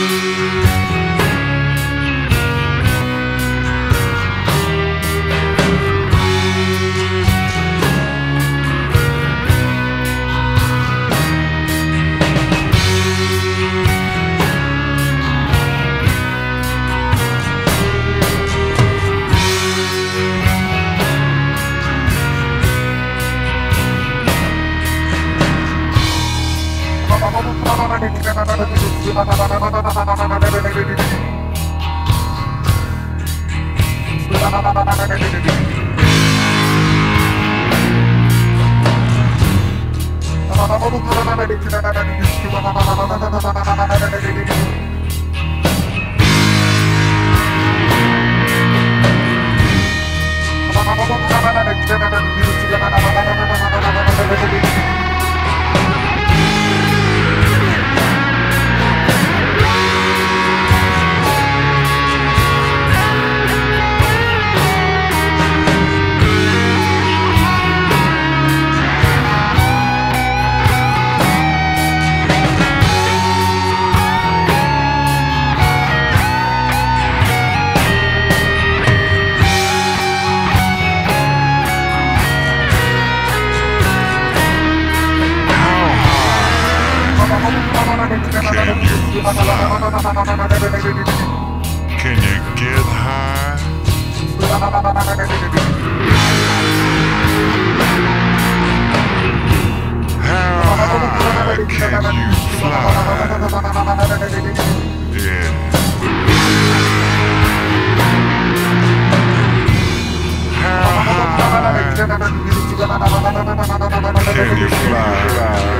Música I'm Can you fly? Can you get high? How high can you fly? Yeah. How high can you fly?